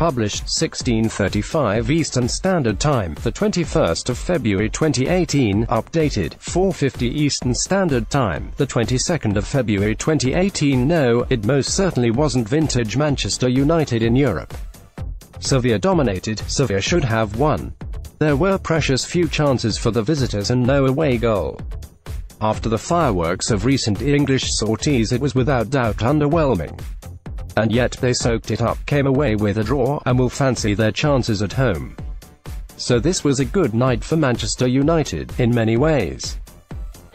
published 1635 Eastern Standard Time, the 21st of February 2018, updated 4:50 Eastern Standard Time, the 22nd of February 2018. No, it most certainly wasn't vintage Manchester United in Europe. Sevilla dominated, Sevilla should have won. There were precious few chances for the visitors and no away goal. After the fireworks of recent English sorties it was without doubt underwhelming. And yet they soaked it up, came away with a draw, and will fancy their chances at home. So this was a good night for Manchester United, in many ways.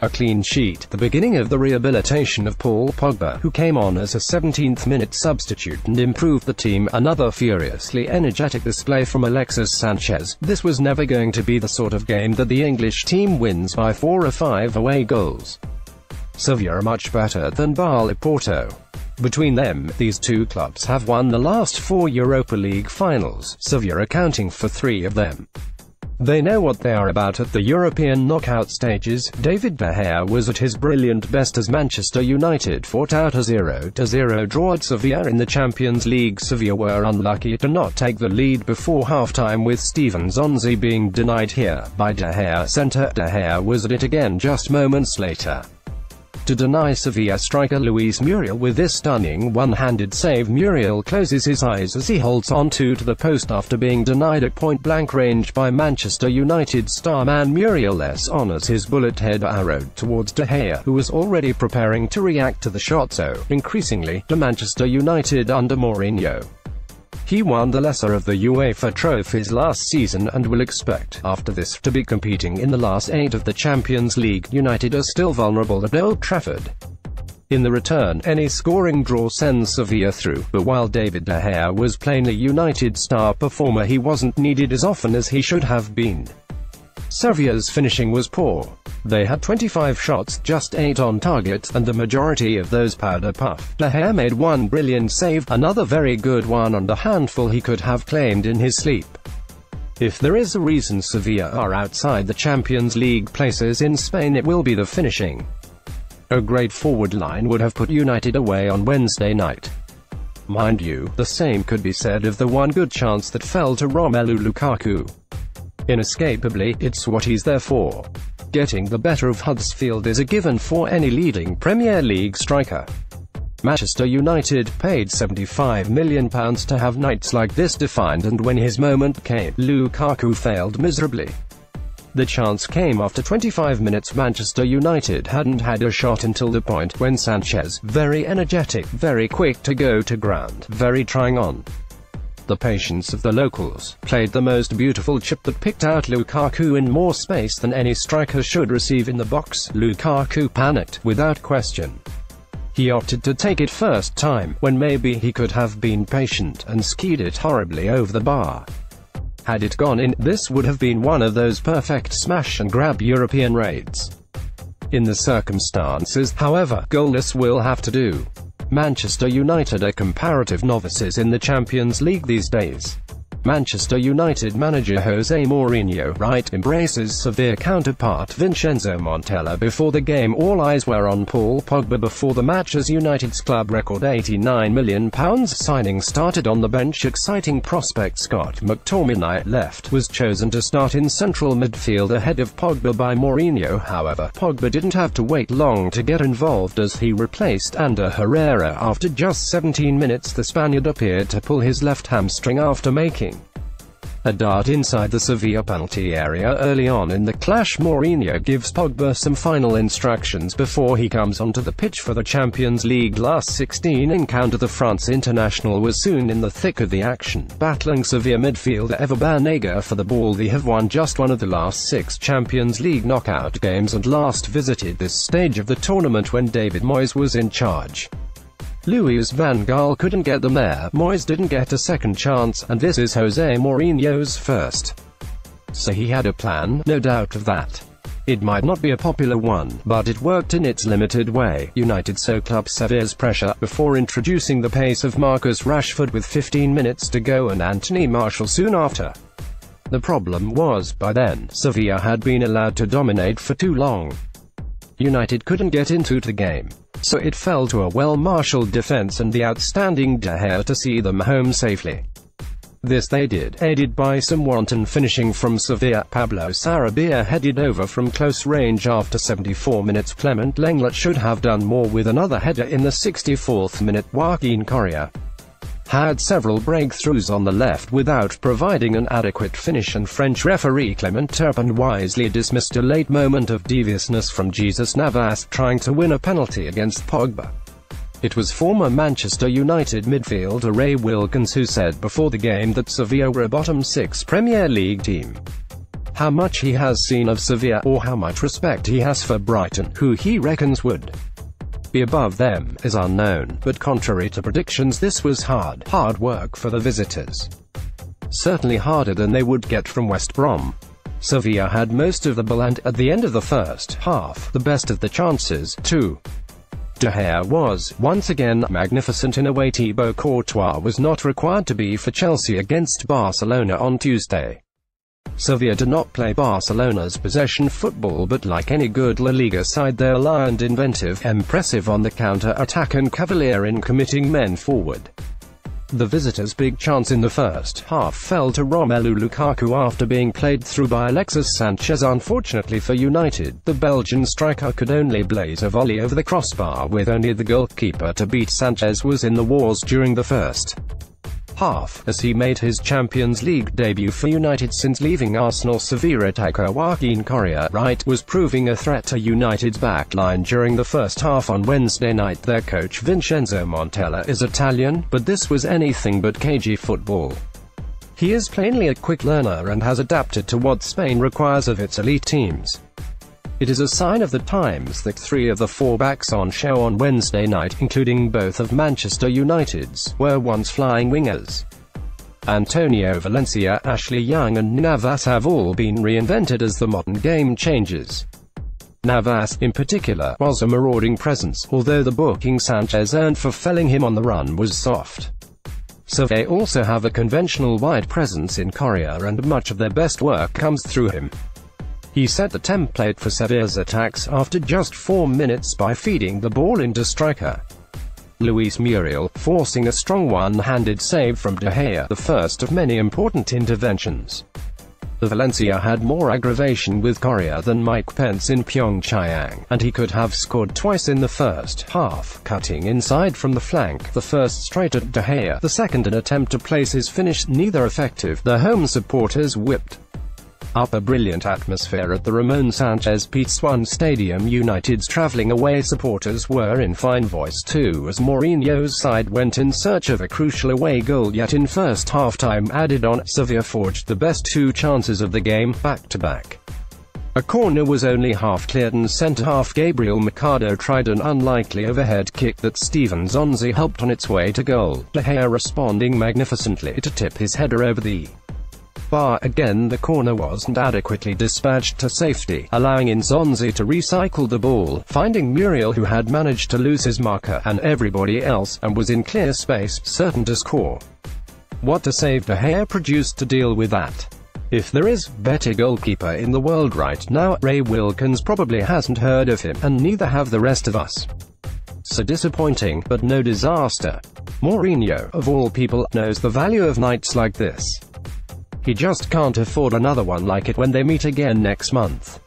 A clean sheet, the beginning of the rehabilitation of Paul Pogba, who came on as a 17th-minute substitute and improved the team, another furiously energetic display from Alexis Sanchez. This was never going to be the sort of game that the English team wins by four or five away goals. Sevilla are much better than Basle Porto. Between them, these two clubs have won the last four Europa League finals, Sevilla accounting for three of them. They know what they are about at the European knockout stages. David De Gea was at his brilliant best as Manchester United fought out a 0-0 draw at Sevilla in the Champions League. Sevilla were unlucky to not take the lead before half-time with Steven Nzonzi being denied here by De Gea. Centre De Gea was at it again just moments later to deny Sevilla striker Luis Muriel with this stunning one-handed save. Muriel closes his eyes as he holds on to, to the post after being denied at point-blank range by Manchester United star man Muriel less honours his bullet head arrowed towards De Gea, who was already preparing to react to the shot so, increasingly, to Manchester United under Mourinho. He won the lesser of the UEFA trophies last season and will expect, after this, to be competing in the last eight of the Champions League. United are still vulnerable at Old Trafford. In the return, any scoring draw sends Sevilla through, but while David De Gea was plainly a United star performer he wasn't needed as often as he should have been. Sevilla's finishing was poor. They had 25 shots, just 8 on target, and the majority of those powder puff. De Gea made one brilliant save, another very good one and a handful he could have claimed in his sleep. If there is a reason Sevilla are outside the Champions League places in Spain it will be the finishing. A great forward line would have put United away on Wednesday night. Mind you, the same could be said of the one good chance that fell to Romelu Lukaku. Inescapably, it's what he's there for. Getting the better of Huddersfield is a given for any leading Premier League striker. Manchester United paid £75 million to have nights like this defined and when his moment came, Lukaku failed miserably. The chance came after 25 minutes Manchester United hadn't had a shot until the point when Sanchez, very energetic, very quick to go to ground, very trying on, the patience of the locals, played the most beautiful chip that picked out Lukaku in more space than any striker should receive in the box. Lukaku panicked, without question. He opted to take it first time, when maybe he could have been patient, and skied it horribly over the bar. Had it gone in, this would have been one of those perfect smash-and-grab European raids. In the circumstances, however, goalless will have to do. Manchester United are comparative novices in the Champions League these days. Manchester United manager Jose Mourinho right embraces Sevilla counterpart Vincenzo Montella. Before the game all eyes were on Paul Pogba before the match as United's club record £89 million signing started on the bench. Exciting prospect Scott McTominay left was chosen to start in central midfield ahead of Pogba by Mourinho. However, Pogba didn't have to wait long to get involved as he replaced Ander Herrera. After just 17 minutes the Spaniard appeared to pull his left hamstring after making a dart inside the Sevilla penalty area early on in the clash Mourinho gives Pogba some final instructions before he comes onto the pitch for the Champions League last 16 encounter the France international was soon in the thick of the action, battling Sevilla midfielder Ever Banega for the ball they have won just one of the last six Champions League knockout games and last visited this stage of the tournament when David Moyes was in charge. Louis van Gaal couldn't get them there, Moyes didn't get a second chance, and this is Jose Mourinho's first. So he had a plan, no doubt of that. It might not be a popular one, but it worked in its limited way. United so club Sevilla's pressure, before introducing the pace of Marcus Rashford with 15 minutes to go and Anthony Martial soon after. The problem was, by then, Sevilla had been allowed to dominate for too long. United couldn't get into the game so it fell to a well-marshaled defense and the outstanding De Gea to see them home safely. This they did, aided by some wanton finishing from Sevilla. Pablo Sarabia headed over from close range after 74 minutes. Clement Lenglet should have done more with another header in the 64th minute. Joaquin Correa had several breakthroughs on the left without providing an adequate finish and French referee Clement Turpin wisely dismissed a late moment of deviousness from Jesus Navas trying to win a penalty against Pogba. It was former Manchester United midfielder Ray Wilkins who said before the game that Sevilla were a bottom-six Premier League team. How much he has seen of Sevilla, or how much respect he has for Brighton, who he reckons would be above them, is unknown, but contrary to predictions this was hard, hard work for the visitors. Certainly harder than they would get from West Brom. Sevilla had most of the ball and, at the end of the first half, the best of the chances, too. De Gea was, once again, magnificent in a way Thibaut Courtois was not required to be for Chelsea against Barcelona on Tuesday. Sevilla did not play Barcelona's possession football but like any good La Liga side they are inventive, impressive on the counter-attack and cavalier in committing men forward. The visitors' big chance in the first half fell to Romelu Lukaku after being played through by Alexis Sanchez. Unfortunately for United, the Belgian striker could only blaze a volley over the crossbar with only the goalkeeper to beat Sanchez was in the wars during the first half, as he made his Champions League debut for United since leaving Arsenal Sevilla attacker Joaquin Correa right was proving a threat to United's backline during the first half on Wednesday night. Their coach Vincenzo Montella is Italian, but this was anything but cagey football. He is plainly a quick learner and has adapted to what Spain requires of its elite teams. It is a sign of the times that three of the four backs on show on Wednesday night, including both of Manchester United's, were once flying wingers. Antonio Valencia, Ashley Young and Navas have all been reinvented as the modern game changes. Navas, in particular, was a marauding presence, although the booking Sanchez earned for felling him on the run was soft. So they also have a conventional wide presence in Correa and much of their best work comes through him. He set the template for Sevilla's attacks after just four minutes by feeding the ball into striker. Luis Muriel, forcing a strong one-handed save from De Gea, the first of many important interventions. The Valencia had more aggravation with Correa than Mike Pence in Pyeongchang, and he could have scored twice in the first half, cutting inside from the flank, the first straight at De Gea, the second an attempt to place his finish, neither effective. The home supporters whipped up a brilliant atmosphere at the Ramon Sanchez Pizjuan Stadium United's travelling away supporters were in fine voice too as Mourinho's side went in search of a crucial away goal yet in first half-time added on, Sevilla forged the best two chances of the game, back-to-back. A corner was only half cleared and centre-half Gabriel Mercado tried an unlikely overhead kick that Steven Nzonzi helped on its way to goal, De Gea responding magnificently to tip his header over the bar. Again the corner wasn't adequately dispatched to safety, allowing Nzonzi to recycle the ball, finding Muriel who had managed to lose his marker, and everybody else, and was in clear space, certain to score. What a save De Gea produced to deal with that. If there is better goalkeeper in the world right now, Ray Wilkins probably hasn't heard of him, and neither have the rest of us. So disappointing, but no disaster. Mourinho, of all people, knows the value of nights like this. He just can't afford another one like it when they meet again next month.